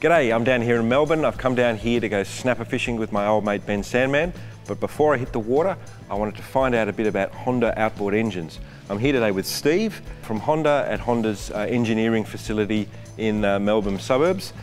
G'day, I'm down here in Melbourne. I've come down here to go snapper fishing with my old mate Ben Sandman. But before I hit the water, I wanted to find out a bit about Honda outboard engines. I'm here today with Steve from Honda at Honda's uh, engineering facility in uh, Melbourne suburbs.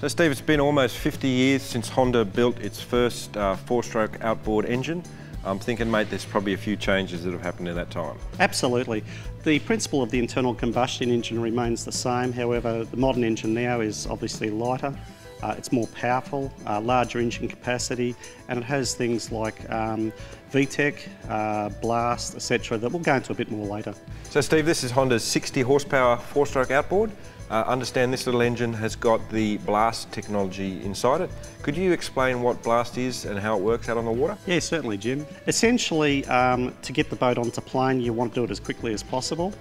So Steve, it's been almost 50 years since Honda built its first uh, four-stroke outboard engine. I'm thinking, mate, there's probably a few changes that have happened in that time. Absolutely. The principle of the internal combustion engine remains the same, however, the modern engine now is obviously lighter, uh, it's more powerful, uh, larger engine capacity, and it has things like um, VTEC, uh, Blast, etc. that we'll go into a bit more later. So Steve, this is Honda's 60 horsepower four-stroke outboard. Uh, understand this little engine has got the Blast technology inside it. Could you explain what Blast is and how it works out on the water? Yeah, certainly, Jim. Essentially, um, to get the boat onto plane, you want to do it as quickly as possible.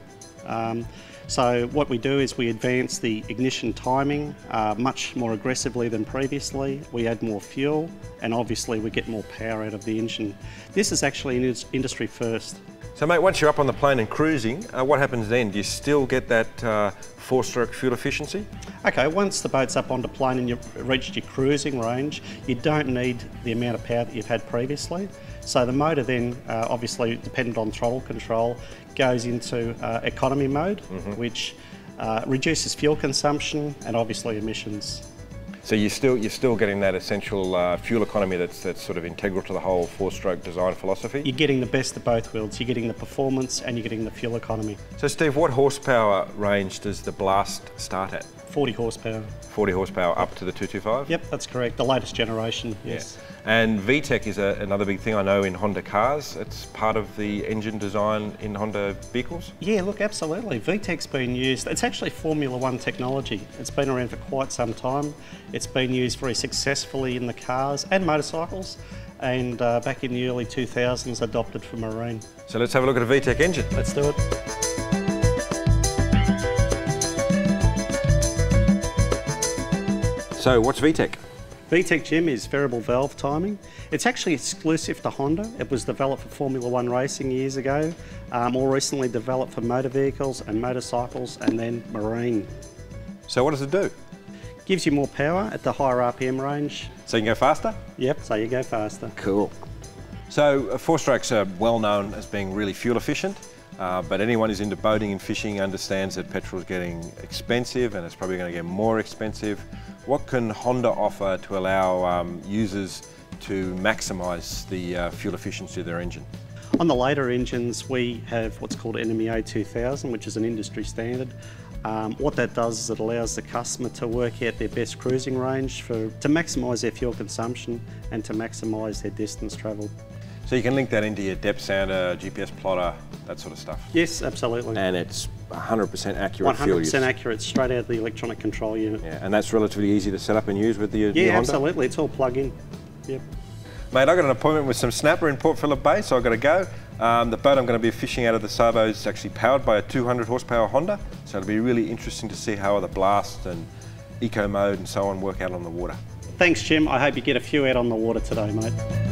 Um, so what we do is we advance the ignition timing uh, much more aggressively than previously. We add more fuel and obviously we get more power out of the engine. This is actually an industry first. So mate, once you're up on the plane and cruising, uh, what happens then? Do you still get that uh, four-stroke fuel efficiency? Okay, once the boat's up on the plane and you've reached your cruising range, you don't need the amount of power that you've had previously. So the motor then, uh, obviously dependent on throttle control, goes into uh, economy mode, mm -hmm. which uh, reduces fuel consumption and obviously emissions. So you're still you're still getting that essential uh, fuel economy that's that's sort of integral to the whole four-stroke design philosophy. You're getting the best of both worlds. You're getting the performance and you're getting the fuel economy. So Steve, what horsepower range does the Blast start at? 40 horsepower. 40 horsepower up to the 225? Yep, that's correct. The latest generation, yes. Yeah. And VTEC is a, another big thing I know in Honda cars. It's part of the engine design in Honda vehicles? Yeah, look, absolutely. VTEC's been used. It's actually Formula One technology. It's been around for quite some time. It's been used very successfully in the cars and motorcycles and uh, back in the early 2000s adopted for marine. So let's have a look at a VTEC engine. Let's do it. So what's VTEC? VTEC Jim is variable valve timing. It's actually exclusive to Honda. It was developed for Formula One racing years ago, uh, more recently developed for motor vehicles and motorcycles and then marine. So what does it do? Gives you more power at the higher RPM range. So you can go faster? Yep, so you go faster. Cool. So uh, four strokes are well known as being really fuel efficient. Uh, but anyone who's into boating and fishing understands that petrol is getting expensive and it's probably going to get more expensive. What can Honda offer to allow um, users to maximise the uh, fuel efficiency of their engine? On the later engines, we have what's called NMEA 2000, which is an industry standard. Um, what that does is it allows the customer to work out their best cruising range for, to maximise their fuel consumption and to maximise their distance travelled. So you can link that into your depth sounder, GPS plotter, that sort of stuff. Yes, absolutely. And it's 100% accurate 100% accurate, straight out of the electronic control unit. Yeah, and that's relatively easy to set up and use with the Yeah, absolutely. It's all plug-in. Yep. Mate, I've got an appointment with some snapper in Port Phillip Bay, so I've got to go. Um, the boat I'm going to be fishing out of the Savo is actually powered by a 200 horsepower Honda, so it'll be really interesting to see how the blast and eco mode and so on work out on the water. Thanks, Jim. I hope you get a few out on the water today, mate.